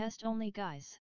test only guys.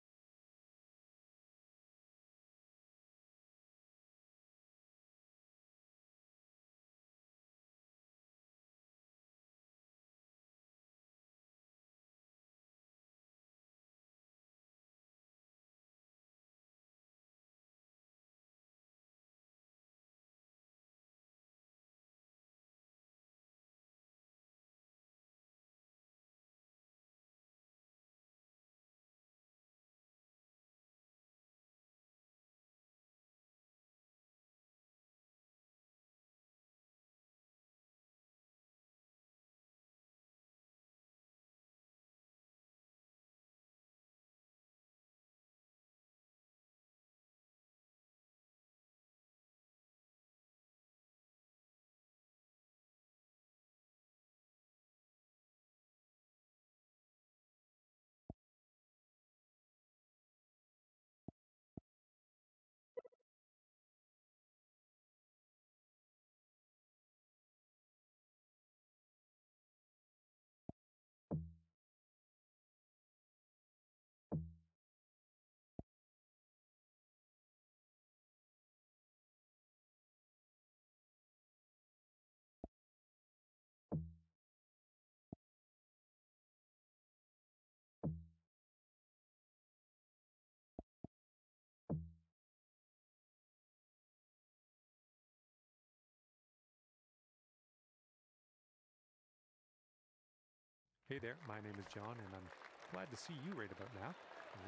Hey there, my name is John, and I'm glad to see you right about now.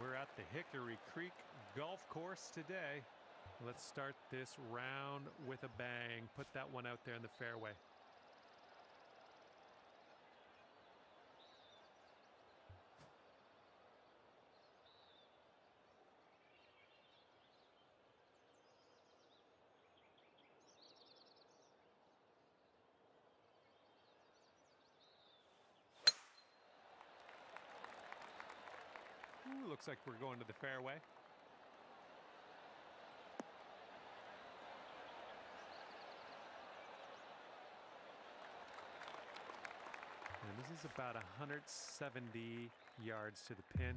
We're at the Hickory Creek Golf Course today. Let's start this round with a bang. Put that one out there in the fairway. Ooh, looks like we're going to the fairway. And this is about 170 yards to the pin.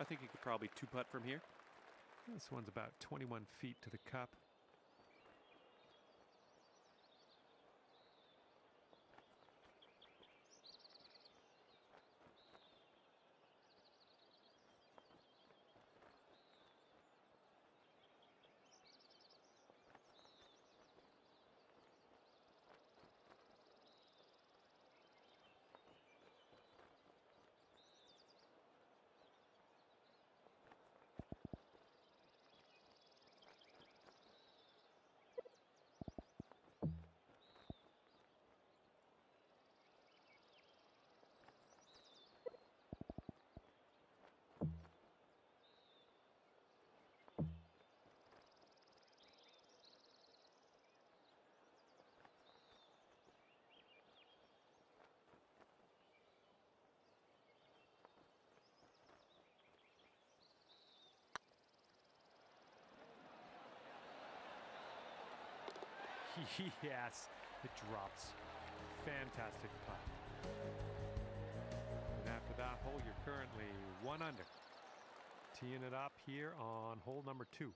I think you could probably two putt from here. This one's about 21 feet to the cup. yes, it drops. Fantastic putt. And after that hole, you're currently one under. Teeing it up here on hole number two.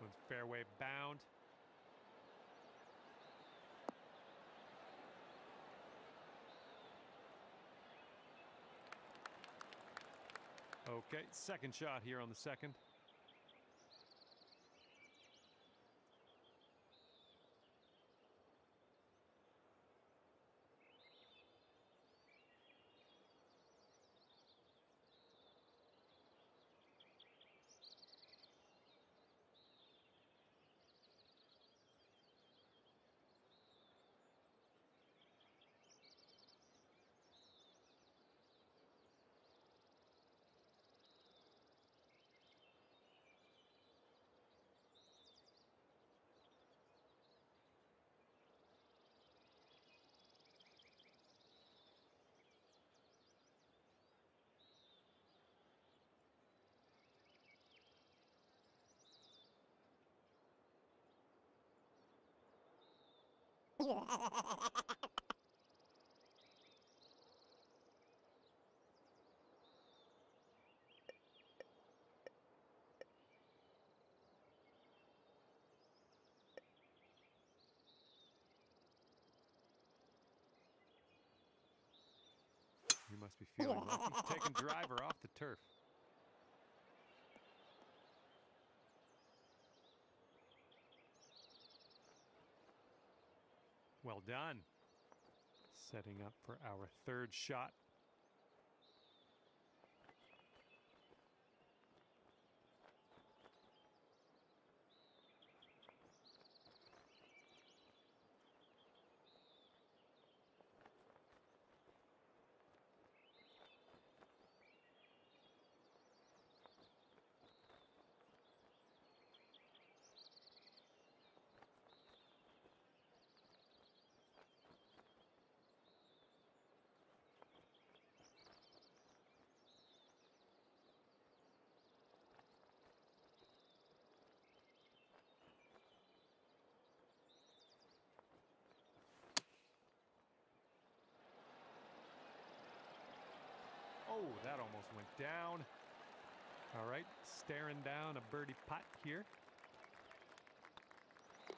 One's fairway bound. Okay, second shot here on the second. You must be feeling lucky. Taking driver off the turf. Well done. Setting up for our third shot. Oh, that almost went down. All right, staring down a birdie putt here.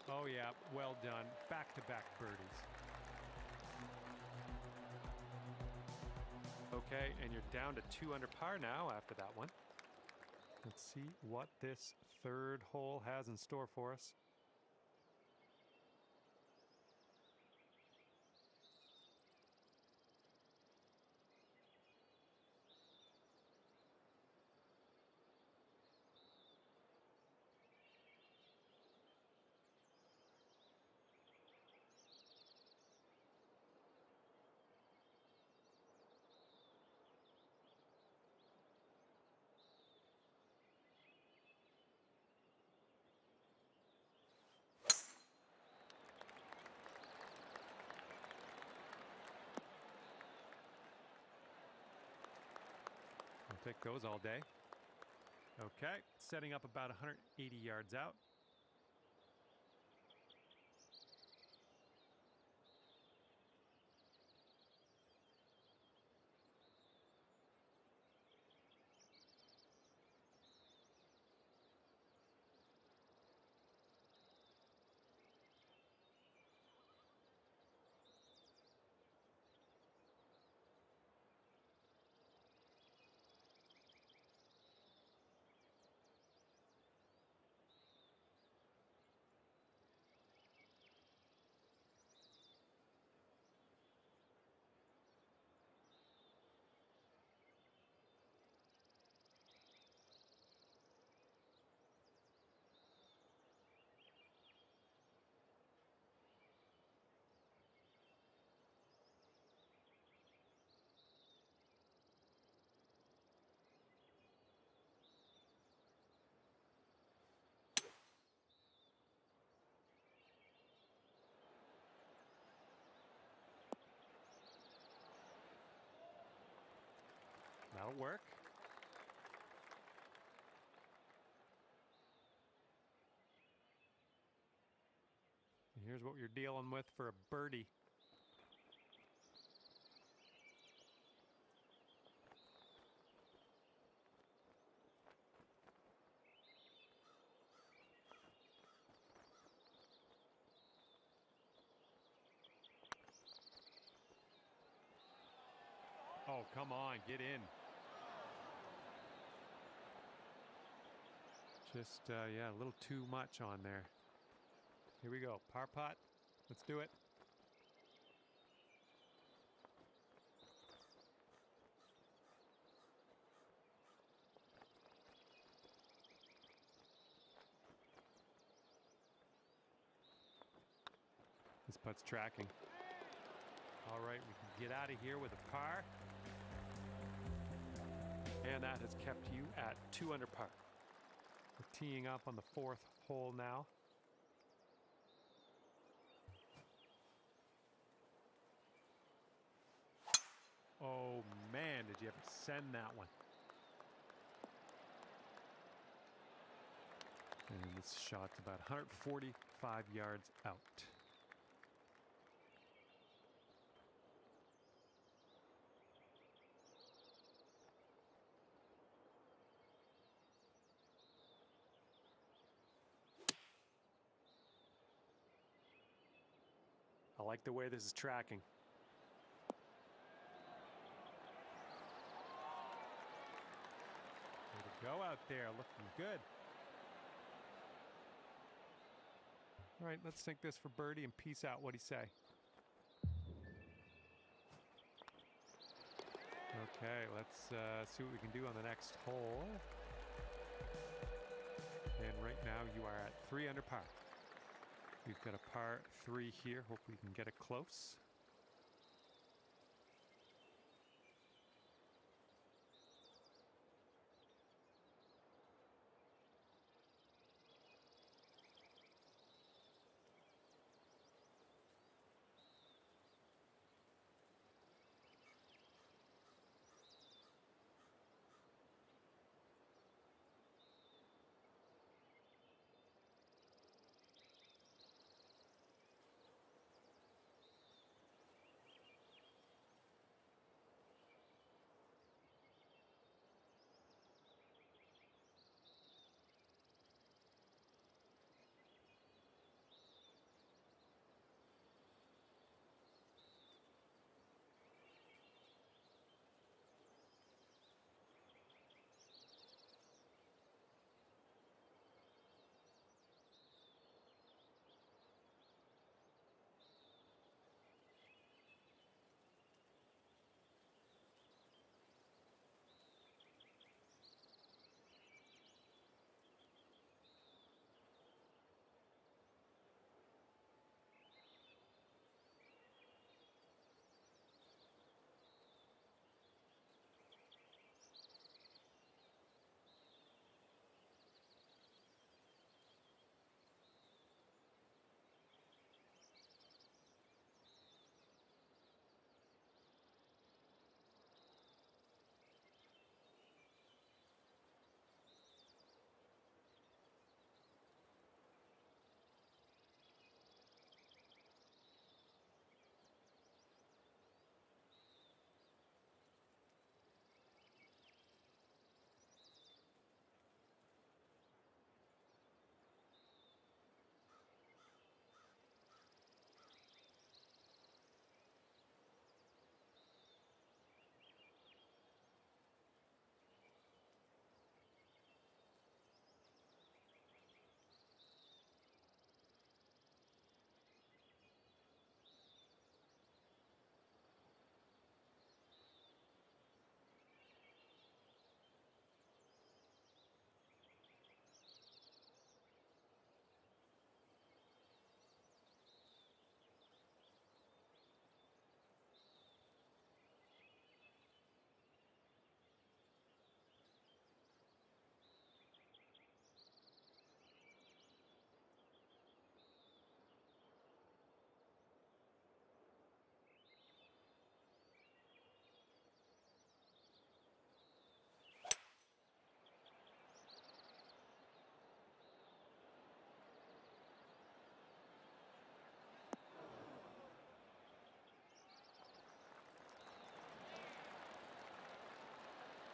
Oh, yeah, well done. Back to back birdies. Okay, and you're down to two under par now after that one. Let's see what this third hole has in store for us. Those all day. Okay, setting up about 180 yards out. That'll work. And here's what you're dealing with for a birdie. Oh, come on, get in. Just, uh, yeah, a little too much on there. Here we go. Par putt. Let's do it. This putt's tracking. All right, we can get out of here with a par. And that has kept you at two under par. We're teeing up on the fourth hole now. Oh man, did you ever send that one? And this shot's about 145 yards out. Like the way this is tracking. Way to go out there, looking good. All right, let's sink this for birdie and peace out. What do you say? Okay, let's uh, see what we can do on the next hole. And right now you are at three under par. We've got a par three here. Hope we can get it close.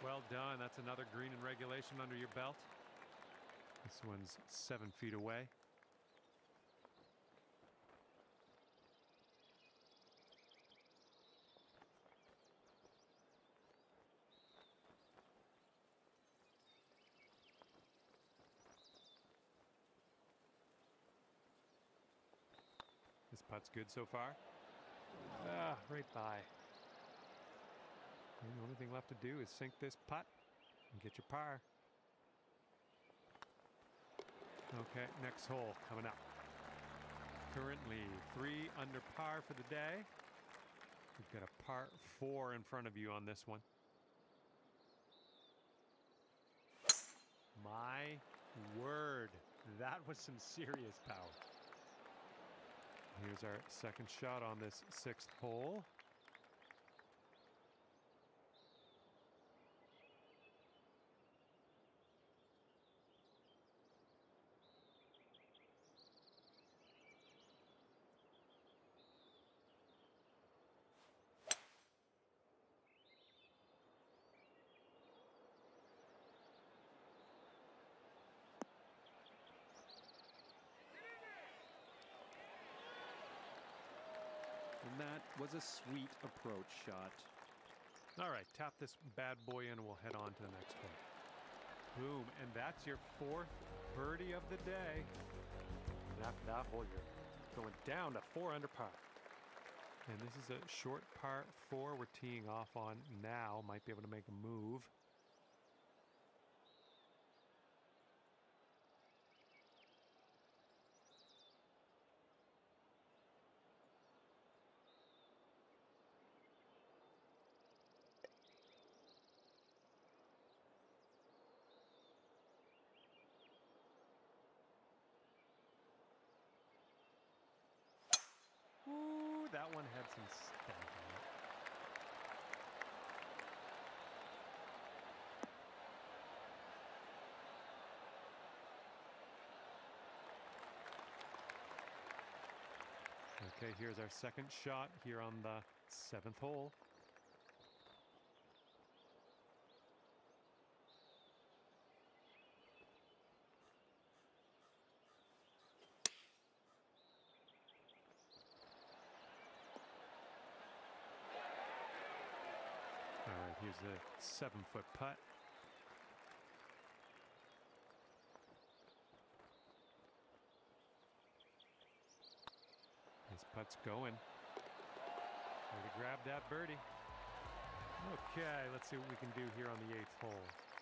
Well done. That's another green in regulation under your belt. This one's seven feet away. This putt's good so far. Ah, right by. And the only thing left to do is sink this putt and get your par. Okay, next hole coming up. Currently three under par for the day. We've got a par four in front of you on this one. My word, that was some serious power. Here's our second shot on this sixth hole. And that was a sweet approach shot. All right, tap this bad boy in and we'll head on to the next one. Boom, and that's your fourth birdie of the day. And after that hole, you're going down to four under par. And this is a short par four we're teeing off on now. Might be able to make a move. Ooh, that one had some stank on it. Okay, here's our second shot here on the seventh hole. All right, here's the seven foot putt. This putt's going. Way to grab that birdie. Okay, let's see what we can do here on the eighth hole.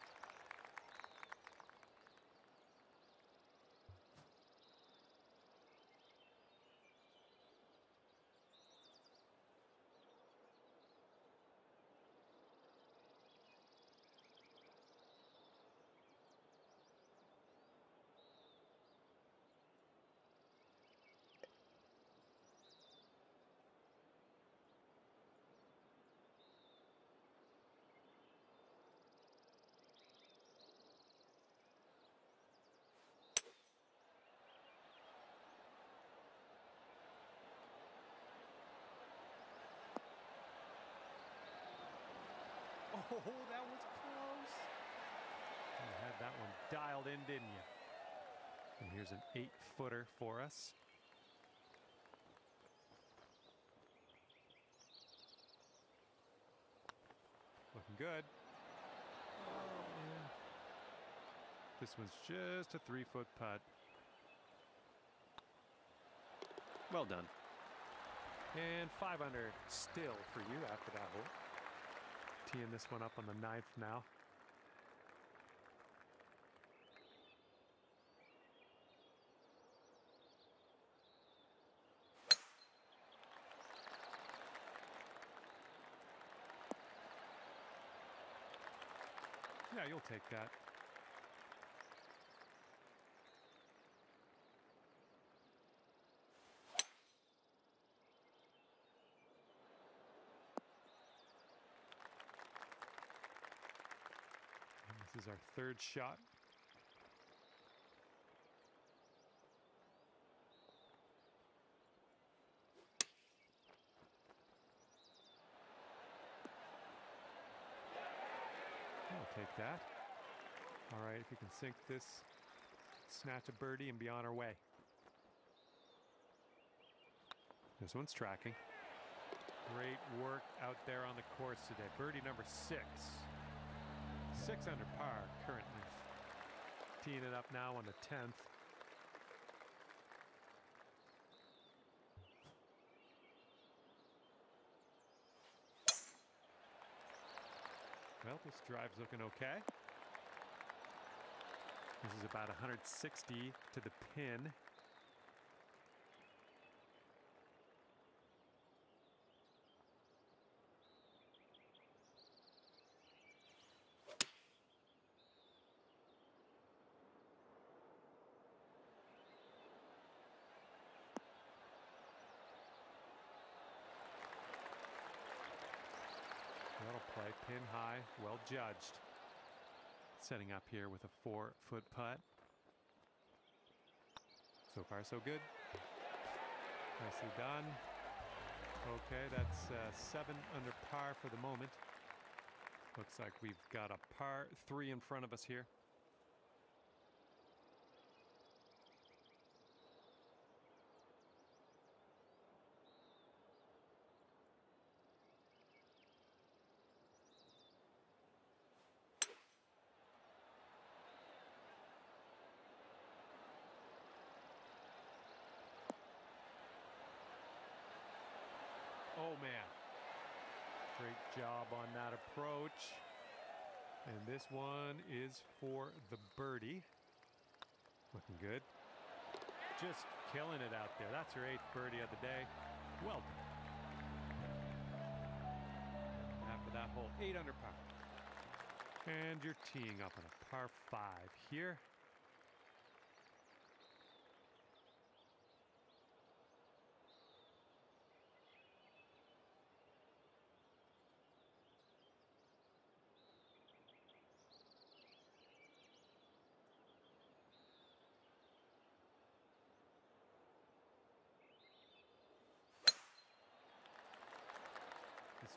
Oh, that was close. You had that one dialed in, didn't you? And here's an eight footer for us. Looking good. Oh, this one's just a three foot putt. Well done. And five under still for you after that hole. Teeing this one up on the ninth now. Yeah, you'll take that. Our third shot. that. All right, if you can sink this, snatch a birdie and be on our way. This one's tracking. Great work out there on the course today. Birdie number six. Six under par currently. Teeing it up now on the 10th. Well, this drive's looking okay. This is about 160 to the pin. That'll play pin high, well judged. Setting up here with a four foot putt. So far, so good. Nicely done. Okay, that's uh, seven under par for the moment. Looks like we've got a par three in front of us here. Oh man. Great job on that approach. And this one is for the birdie. Looking good. Just killing it out there. That's her eighth birdie of the day. Well done. After that hole, eight under par. And you're teeing up on a par five here.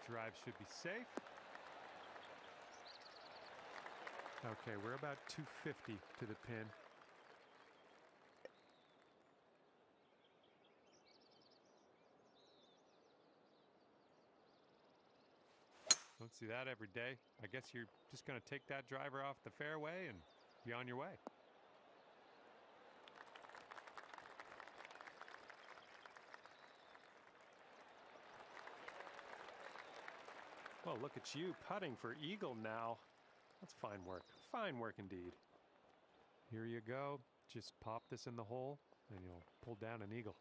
Drive should be safe. Okay, we're about 250 to the pin. Don't see that every day. I guess you're just going to take that driver off the fairway and be on your way. Well, look at you putting for eagle now. That's fine work. Fine work indeed. Here you go. Just pop this in the hole and you'll pull down an eagle.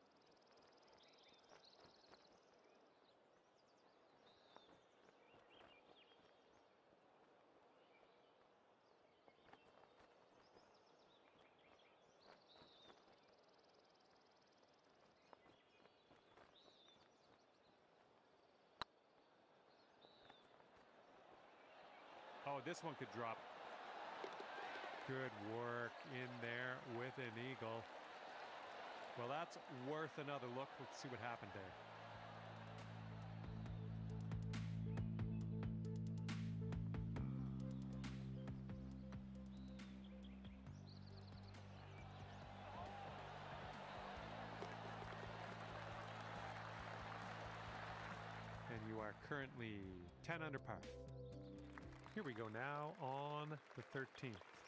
Oh, this one could drop. Good work in there with an eagle. Well, that's worth another look. Let's see what happened there. And you are currently 10 under par. Here we go now on the 13th.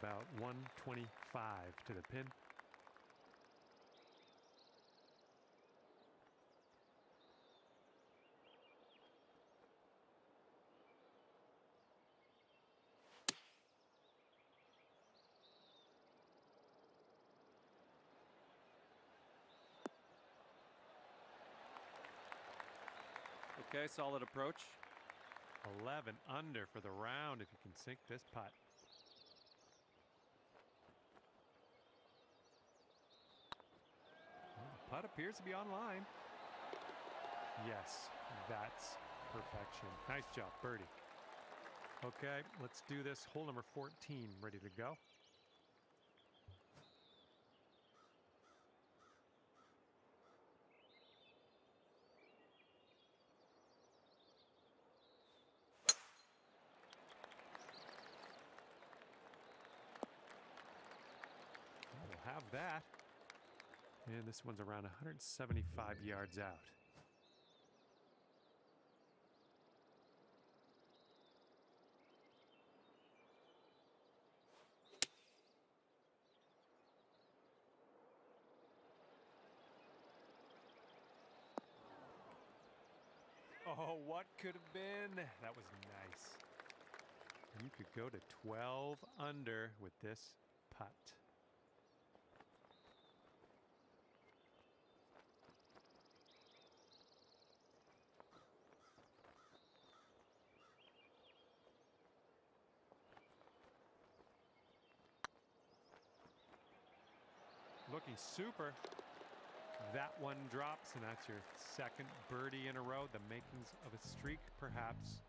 about 125 to the pin. Okay, solid approach. 11 under for the round if you can sink this putt. Putt appears to be online. Yes, that's perfection. Nice job, birdie. Okay, let's do this. Hole number 14 ready to go. We'll have that. And this one's around 175 yards out. Oh, what could have been? That was nice. You could go to 12 under with this putt. Looking super. That one drops, and that's your second birdie in a row. The makings of a streak, perhaps.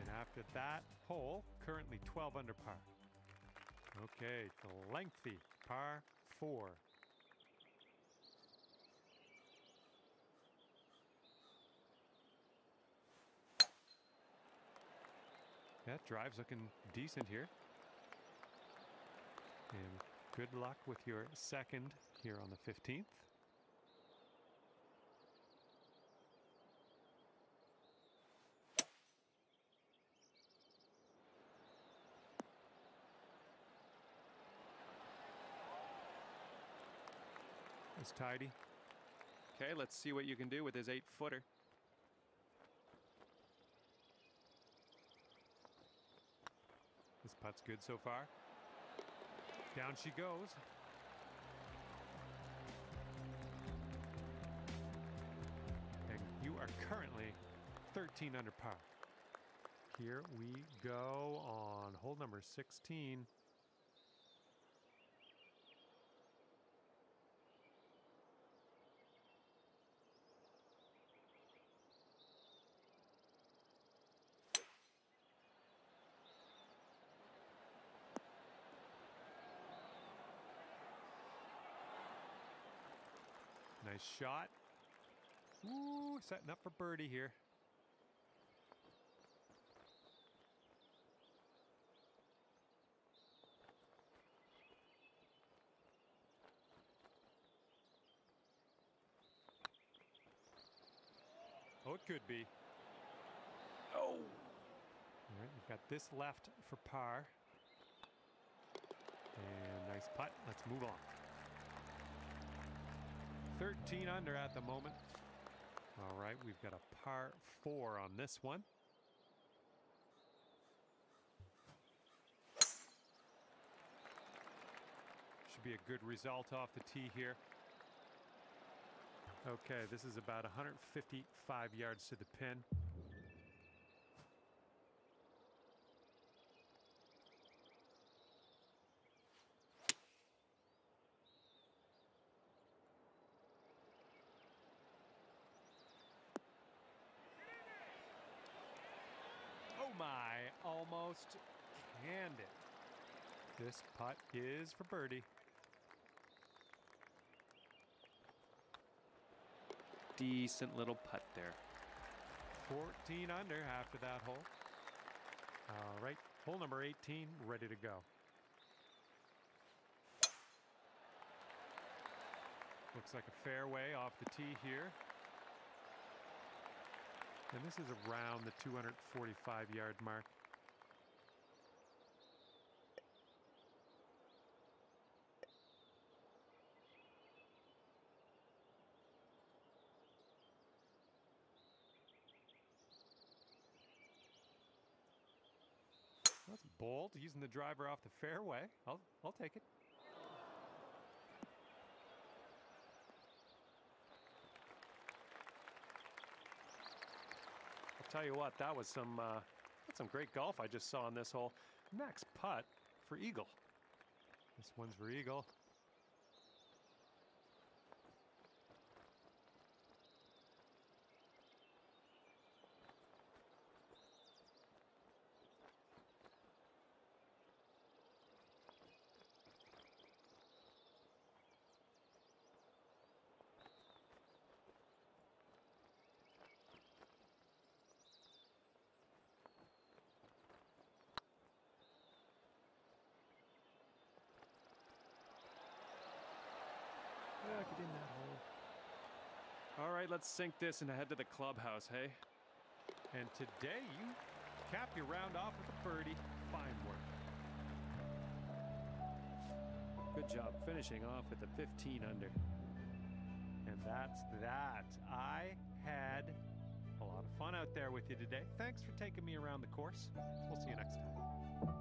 And after that hole, currently 12 under par. Okay, it's a lengthy par four. Yeah, drive's looking decent here. And good luck with your second here on the 15th. It's tidy. Okay, let's see what you can do with his eight footer. This putt's good so far. Down she goes. And you are currently 13 under par. Here we go on hole number 16. Shot. Ooh, setting up for birdie here. Oh, it could be. Oh! All right, we've got this left for par. And nice putt. Let's move on. 13 under at the moment. All right, we've got a par four on this one. Should be a good result off the tee here. Okay, this is about 155 yards to the pin. Oh my, almost canned it. This putt is for birdie. Decent little putt there. 14 under after that hole. All right, hole number 18 ready to go. Looks like a fairway off the tee here. And this is around the 245 yard mark. That's bold, using the driver off the fairway. I'll, I'll take it. I'll tell you what, that was some uh, that's some great golf I just saw on this hole. Next putt for Eagle. This one's for Eagle. Yeah, get in that hole. All right, let's sink this and head to the clubhouse, hey? And today you cap your round off with a birdie. Fine work. Good job finishing off with a 15 under. And that's that. I had a lot of fun out there with you today. Thanks for taking me around the course. We'll see you next time.